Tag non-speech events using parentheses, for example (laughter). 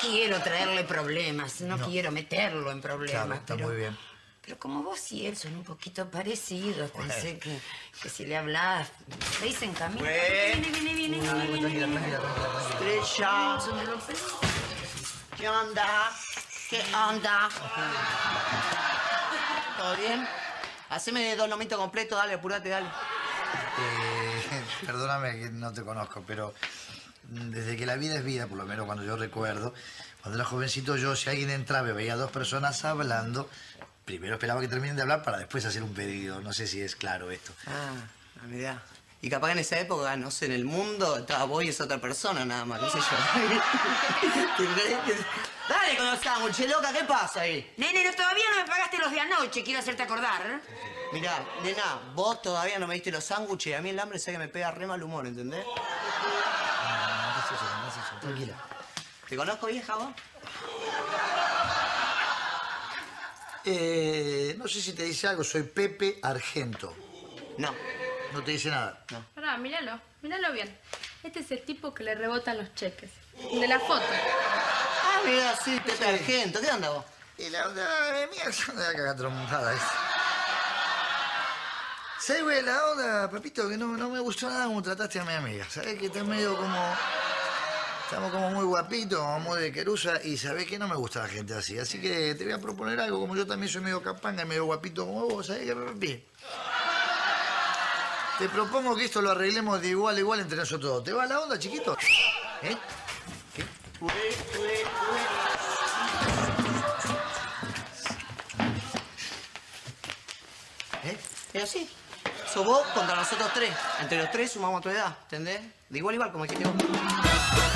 quiero traerle problemas, no, quiero meterlo en problemas. Claro, está pero, muy bien. Pero como vos y él son un poquito parecidos, pensé que, que si le hablabas, se dicen camino. Viene, viene, viene, viene, viene, Tranquila, viene. Estrella, de. ¿qué onda? ¿Qué onda? ¿Todo bien? Haceme dos lomitos completos, dale, apurate, dale. Eh, (laughs) perdóname que no te conozco, pero desde que la vida es vida, por lo menos cuando yo recuerdo, cuando era jovencito yo, si alguien entraba y veía a dos personas hablando, primero esperaba que terminen de hablar para después hacer un pedido. No sé si es claro esto. Ah, mirá. Y capaz que en esa época, no sé, en el mundo, estaba vos y es otra persona nada más, qué sé yo. (laughs) Dale con los sándwiches, loca, ¿qué pasa ahí? Nene, no, todavía no me pagaste los de anoche, quiero hacerte acordar. Mirá, nena, vos todavía no me diste los sándwiches y a mí el hambre sé que me pega re mal humor, ¿entendés? No, no hagas eso, no hagas eso, tranquila. ¿Te conozco, vieja, vos? Eh, no sé si te dice algo, soy Pepe Argento. No. No te dice nada. Pará, míralo, míralo bien. Este es el tipo que le rebotan los cheques. De la foto. Ah, mira, sí, Pepe Argento. ¿Qué onda vos? Y la onda de mía es una caga esta. ¿Sabes, güey, la onda, papito, que no, no me gustó nada como trataste a mi amiga? ¿Sabes que está medio como... Estamos como muy guapitos, muy de querusa, y sabés que no me gusta la gente así. Así que te voy a proponer algo, como yo también soy medio capanga y medio guapito como vos, ¿sabés qué, papi? Te propongo que esto lo arreglemos de igual a igual entre nosotros dos. ¿Te va la onda, chiquito? ¿Eh? ¿Eh? Pero sí. Sos vos contra nosotros tres. Entre los tres sumamos tu edad, ¿entendés? De igual a igual, como dijiste vos.